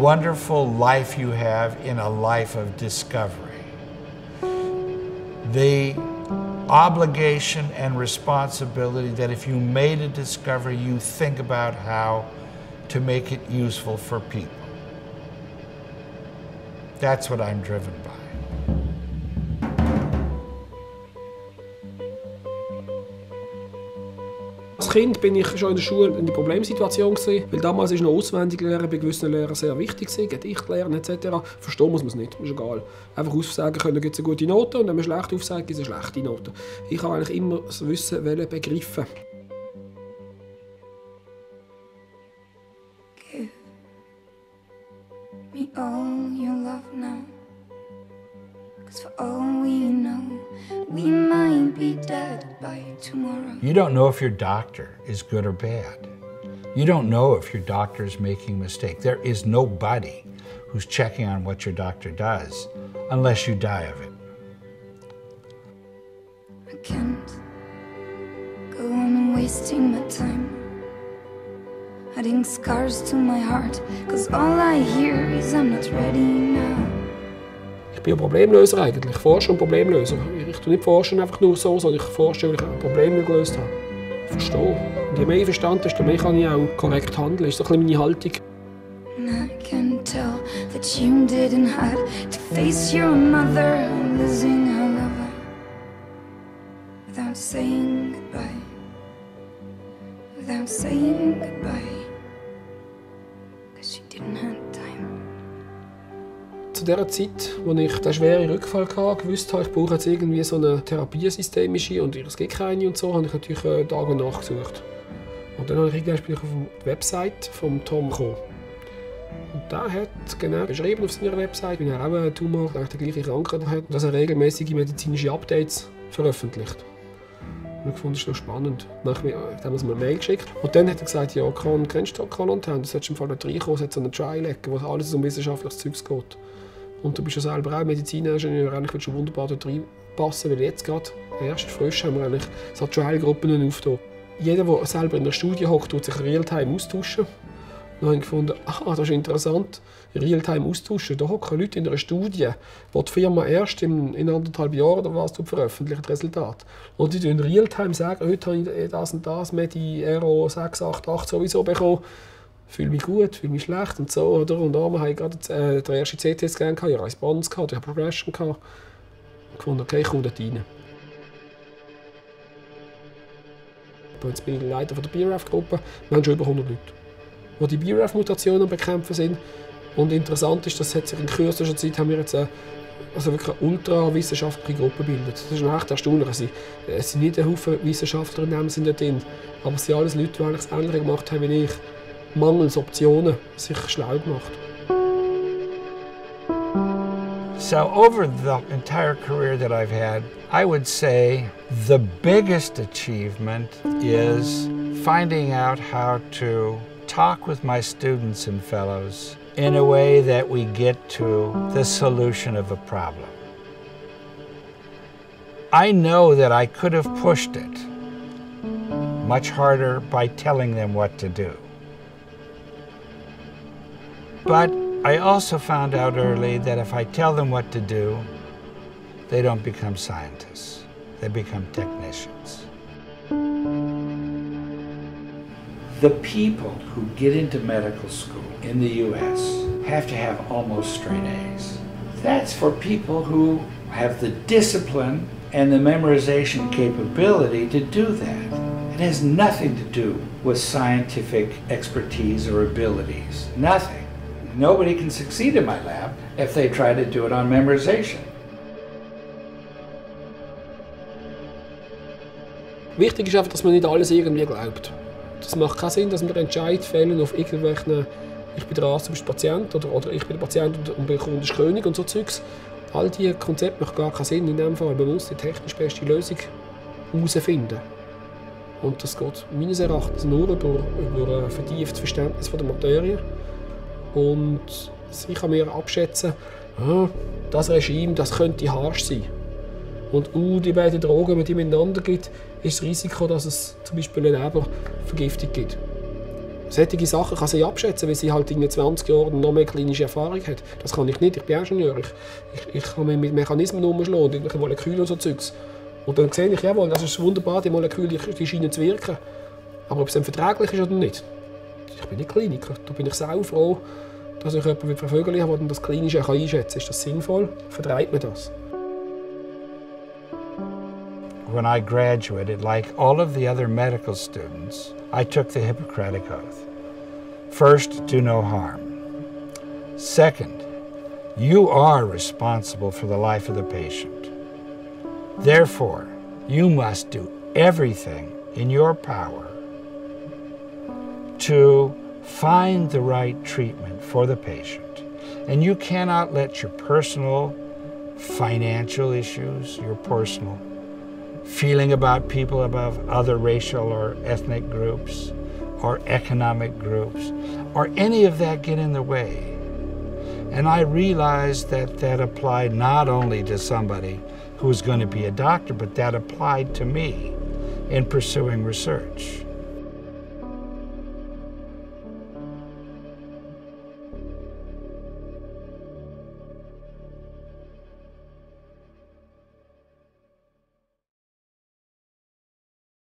wonderful life you have in a life of discovery. The obligation and responsibility that if you made a discovery, you think about how to make it useful for people. That's what I'm driven by. Als Kind bin ich schon in der Schule in der Problemsituation gewesen, weil damals ist noch auswendig lernen bei gewissen Lehrern sehr wichtig gewesen, Gedicht lernen etc. Verstehen muss man es nicht, ist egal. Einfach aufsagen können, gibt es eine gute Note und wenn man schlecht aufsagt, gibt es eine schlechte Note. Ich habe eigentlich immer das Wissen begriffen. By tomorrow. You don't know if your doctor is good or bad. You don't know if your doctor is making a mistake. There is nobody who's checking on what your doctor does unless you die of it. I can't go on wasting my time. Adding scars to my heart, cause all I hear is I'm not ready now. Ich bin ein Problemlöser eigentlich, Forscher und Problemlöser. Ich tue nicht forschen einfach nur so, sondern ich forsche, weil ich ein Problem gelöst habe. Ich verstehe. Und je mehr ich verstanden desto mehr kann ich auch korrekt handeln. Das ist so ein bisschen meine Haltung. Without saying goodbye. Without saying goodbye. Zu der Zeit, als ich den schweren Rückfall hatte, gewusst habe, ich brauche jetzt irgendwie so eine therapiesystemische und es gibt keine und so, habe ich natürlich äh, Tag und Nacht gesucht. Und dann habe ich irgendwann auf die Website von Tom gekommen. Und der hat genau beschrieben auf seiner Website, wenn er auch einen Tumor, der die gleiche Krankheit hat, dass er regelmäßige medizinische Updates veröffentlicht. Und ich fand das noch spannend. Dann habe ich mir mal eine Mail geschickt. Und dann hat er gesagt, ja, Con, kennst du Content? Du solltest im Fall nicht reinkommen, es hat so eine Trial-Ecke, wo alles um wissenschaftliches Zeugs geht. Und du bist ja selber auch Mediziningenieur, eigentlich willst du wunderbar dort reinpassen, weil jetzt gerade, erst frisch, haben wir eigentlich so Trial-Gruppen aufgetan. Jeder, der selber in der Studie hockt, tut sich real-time austauschen. Und habe ich gefunden, das ist interessant, real-time austauschen. Da hocken Leute in einer Studie, wo die Firma erst in, in anderthalb Jahren oder was veröffentlicht, das Resultat. Und die sagen real-time sagen, heute habe ich das und das Medi Aero 688 sowieso bekommen. Fühle mich gut, fühle mich schlecht und so. Oder? Und einmal habe ich gerade äh, den ersten CT-Scan, ich habe Response, gehabt, ich habe Progression. Gehabt. Und gefunden, okay, ich komme dort rein. Jetzt bin ich Leiter der BRAF-Gruppe. Wir haben schon über 100 Leute, die die BRAF-Mutationen bekämpfen sind. Und interessant ist, dass sich in kürzester Zeit haben wir jetzt eine, also wirklich eine ultrawissenschaftliche Gruppe gebildet. Das ist echt erstaunlich. Sind, es sind nicht ein Haufen Wissenschaftler in dem Sinne drin, aber es sind alles Leute, die eigentlich das Ähnliche gemacht haben wie ich. Mangels Optionen sich schlau gemacht. So, over the entire career that I've had, I would say the biggest achievement is finding out how to talk with my students and fellows in a way that we get to the solution of a problem. I know that I could have pushed it much harder by telling them what to do. But I also found out early that if I tell them what to do, they don't become scientists. They become technicians. The people who get into medical school in the US have to have almost straight A's. That's for people who have the discipline and the memorization capability to do that. It has nothing to do with scientific expertise or abilities. Nothing. Nobody can succeed in my lab if they try to do it on memorization. Wichtig ist einfach, dass man nicht alles irgendwie glaubt. Das macht keinen Sinn, dass wir Entscheid fällen auf irgendwelchen ich bin der Arzt, du bist Patient oder, oder ich bin der Patient und, und der Kunde König und so Zeugs. All diese Konzepte machen gar keinen Sinn in dem Fall. Man muss die technisch beste Lösung herausfinden. Und das geht meines Erachtens nur über, über ein vertieftes Verständnis von der Materie. Und ich kann mir abschätzen, ah, das Regime das könnte harsch sein. Und uh, die beiden Drogen, die miteinander gibt, ist das Risiko, dass es zum Beispiel eine Lebervergiftung gibt. Solche Sachen kann sie abschätzen, weil sie halt in 20 Jahren noch mehr klinische Erfahrung hat. Das kann ich nicht, ich bin Ingenieur. Ich, ich, ich kann mich mit Mechanismen umschlagen, und irgendwelche Moleküle und so Zeugs. Und dann sehe ich, jawohl, das ist wunderbar, die Moleküle die scheinen zu wirken. Aber ob es dann verträglich ist oder nicht, ich bin nicht Kliniker. Da bin ich sehr froh, dass ich jemanden wie Frau Vögeli habe, der das Klinische einschätzen kann. Ist das sinnvoll? Vertreibt man das? When I graduated, like all of the other medical students, I took the Hippocratic Oath. First, do no harm. Second, you are responsible for the life of the patient. Therefore, you must do everything in your power to find the right treatment for the patient. And you cannot let your personal financial issues, your personal feeling about people above other racial or ethnic groups or economic groups or any of that get in the way. And I realized that that applied not only to somebody who was going to be a doctor, but that applied to me in pursuing research.